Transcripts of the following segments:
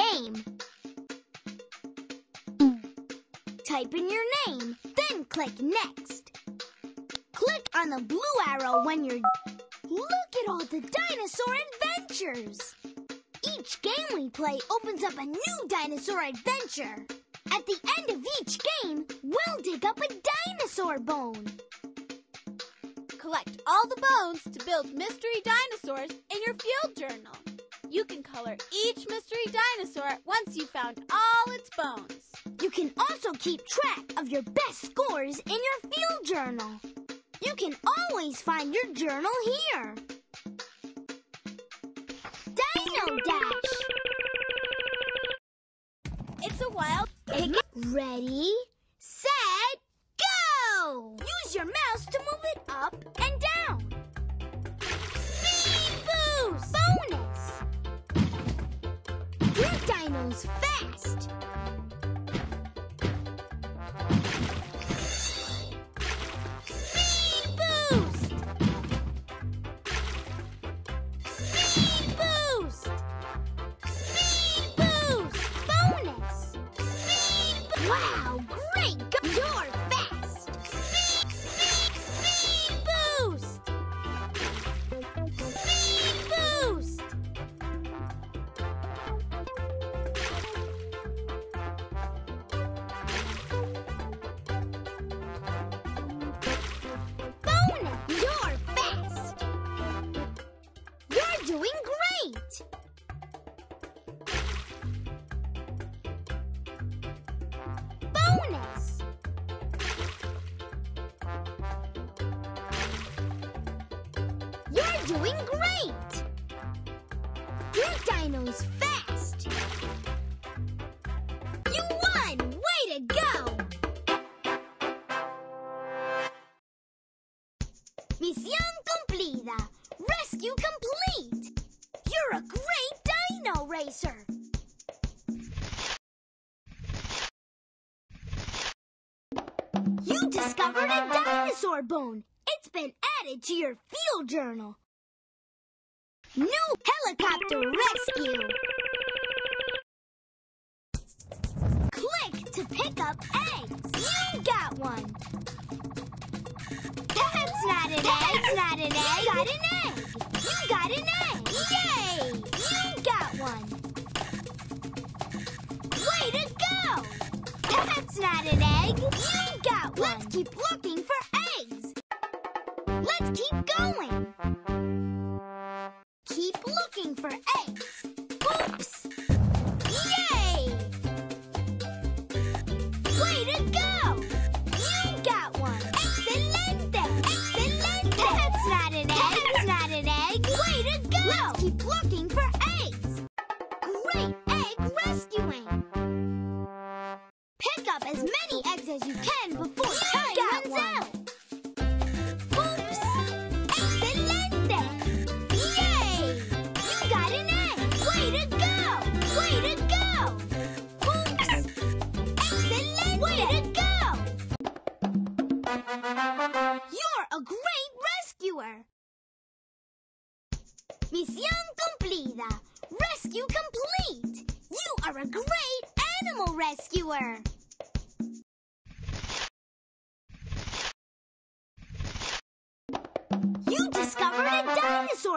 game. Type in your name, then click Next. Click on the blue arrow when you're... Look at all the dinosaur adventures! Each game we play opens up a new dinosaur adventure. At the end of each game, we'll dig up a dinosaur bone. Collect all the bones to build mystery dinosaurs in your field journal. You can color each mystery dinosaur once you've found all its bones. You can also keep track of your best scores in your field journal. You can always find your journal here. Dino Dash! It's a wild Ready, doing great! Your dino's fast! You won! Way to go! Misión cumplida! Rescue complete! You're a great dino racer! You discovered a dinosaur bone! It's been added to your field journal. New helicopter rescue! Click to pick up eggs. You got one. That's not an egg. That's not an egg. You got an egg. You got an egg. Yay! You got one. Way to go! That's not an egg. You got one. Let's keep looking for eggs. Let's keep going. Looking for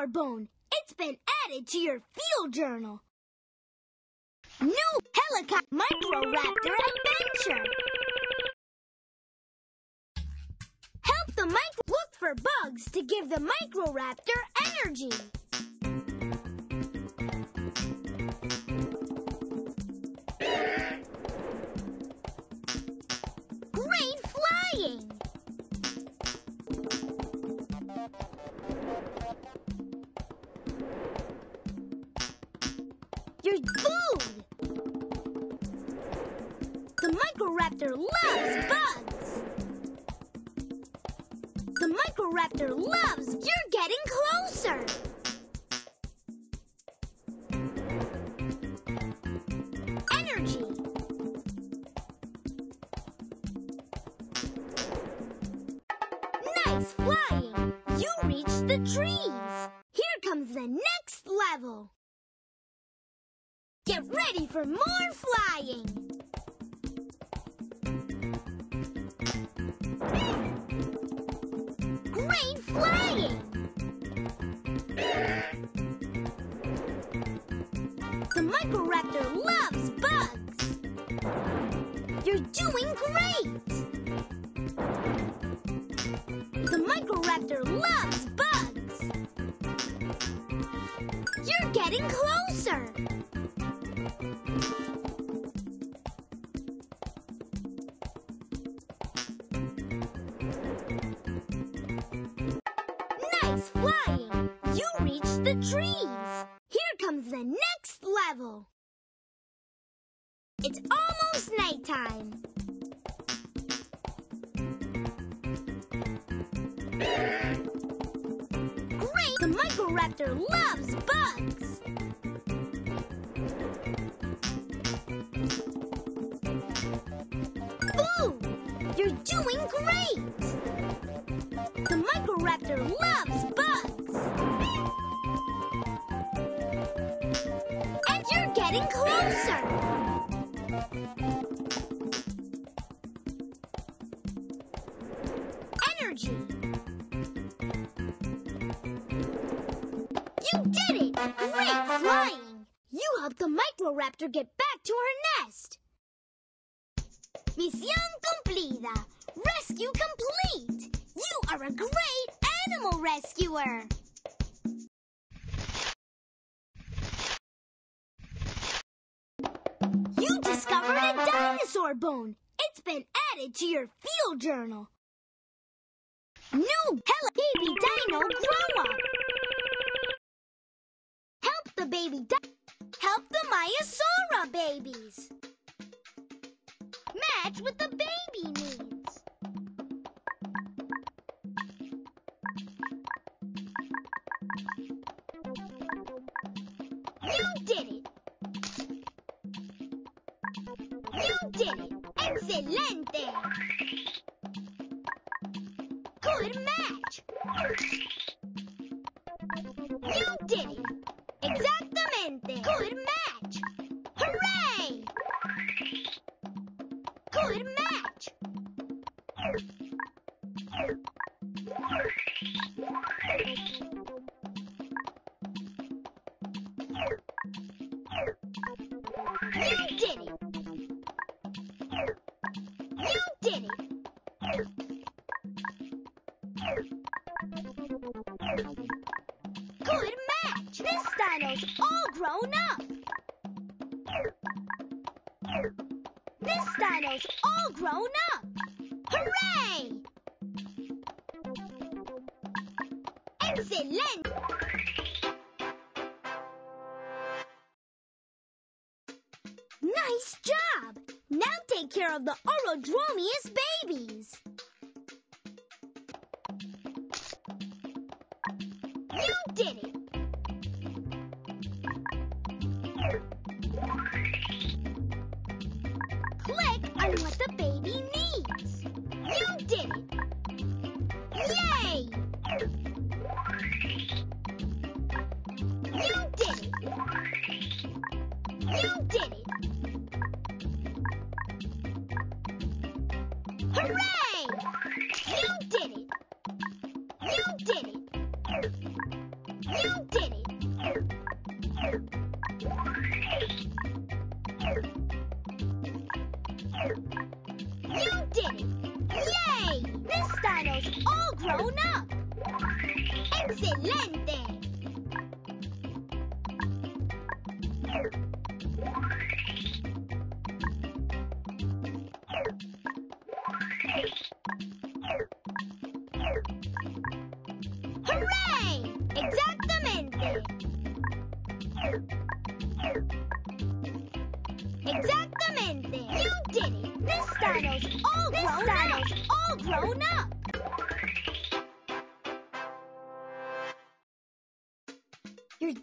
bone! It's been added to your field journal! New Helicopter Microraptor Adventure! Help the micro look for bugs to give the Microraptor energy! Food! The Microraptor loves bugs! The Microraptor loves you're getting closer! Great flying! The Microraptor loves bugs! You're doing great! Here comes the next level! It's almost nighttime! Great! The Microraptor loves bugs! Boo! You're doing great! The Microraptor loves bugs! Energy! You did it! Great flying! You helped the Microraptor get back to her nest! Misión cumplida! Rescue complete! You are a great animal rescuer! Dinosaur bone! It's been added to your field journal! New Hello Baby Dino Grow Up! Help the baby di- Help the Maiasaura babies! Match what the baby needs! You did it! It! Excelente! Good match! You did it! All grown up! Hooray! Excellent! Nice job! Now take care of the Orodromeus babies! Excelente!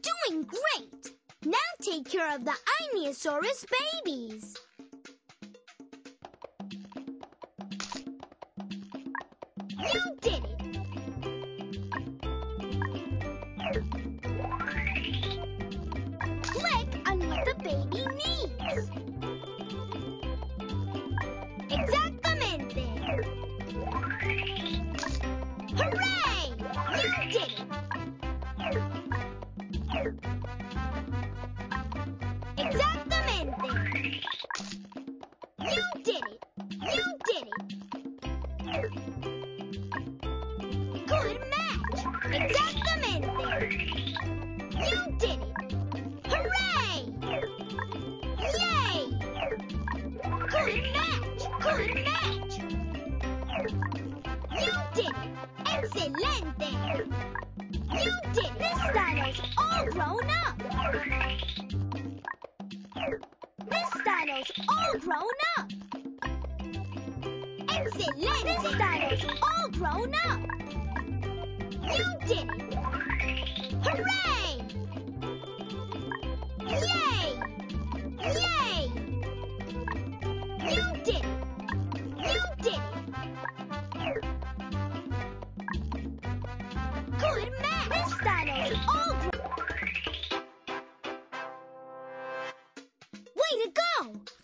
Doing great! Now take care of the Einiosaurus babies! Did it. You This dino's all grown up. You did it. Hooray! Yay! Yay! You did it. You did it. Good match. This dino's all grown Way to go!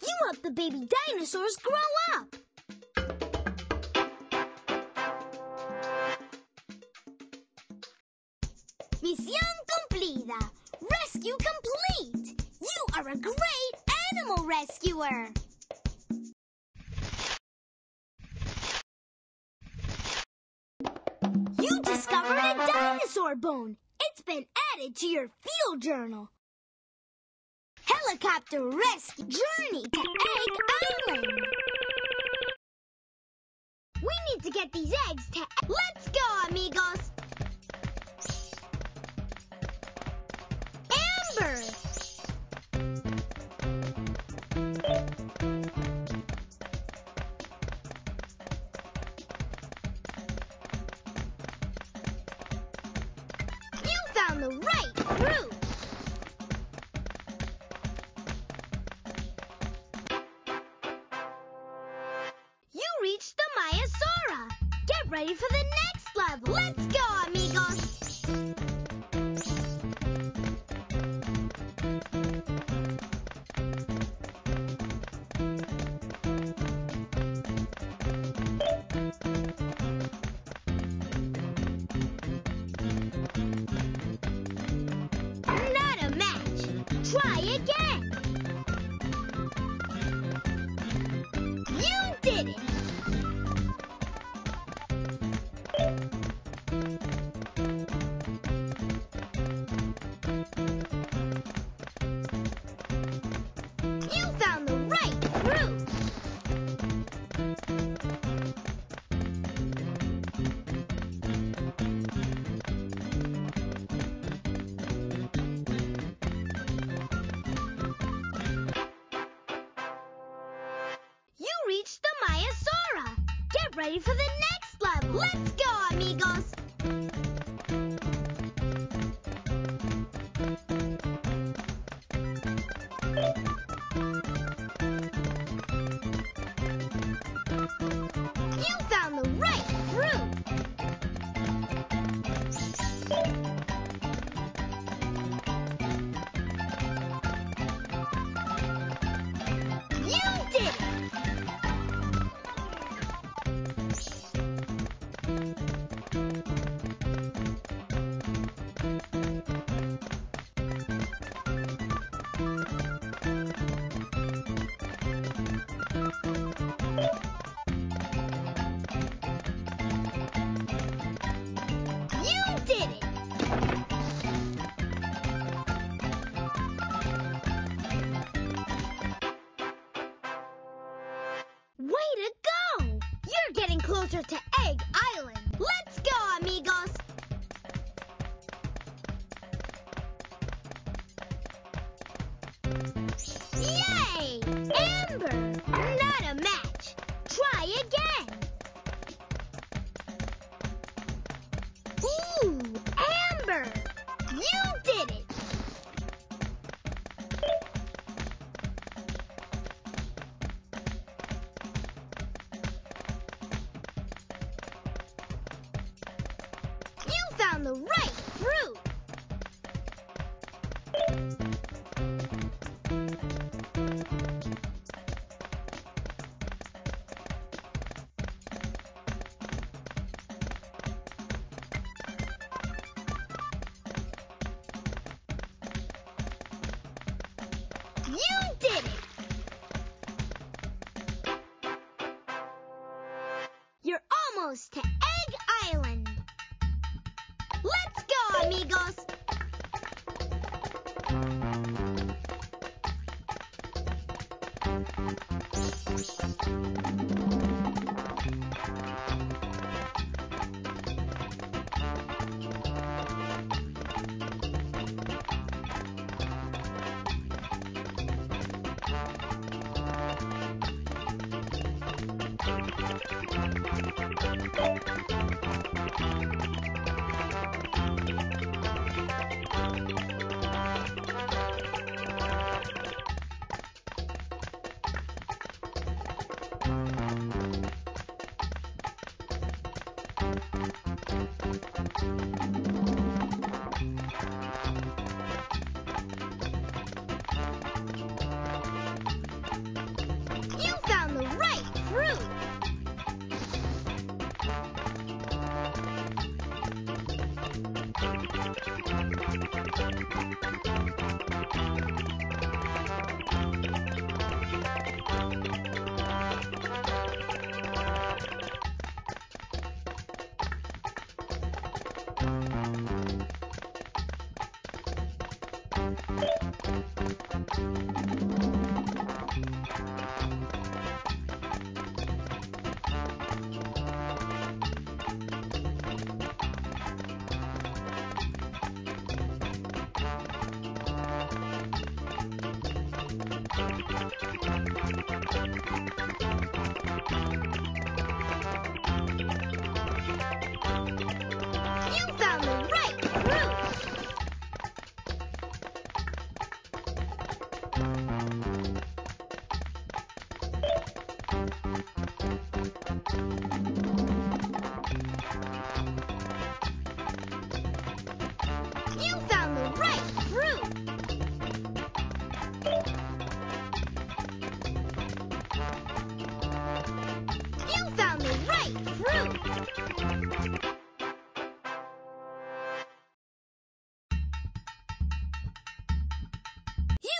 You helped the baby dinosaurs grow Misión cumplida. Rescue complete. You are a great animal rescuer. You discovered a dinosaur bone. It's been added to your field journal. Helicopter rescue journey to Egg Island. We need to get these eggs to. Let's go, amigos. Try again. Ready for the next level. Let's go, amigos. Closer to Egg Island. Let's go, amigos. Yay! Amber! Not a match. Try again. Found the right amigos!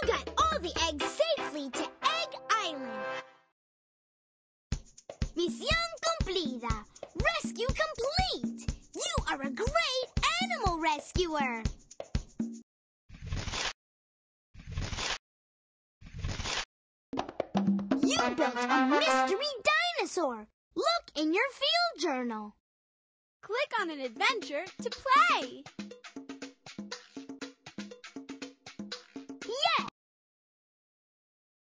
Got all the eggs safely to Egg Island. Misión cumplida. Rescue complete. You are a great animal rescuer. You built a mystery dinosaur. Look in your field journal. Click on an adventure to play.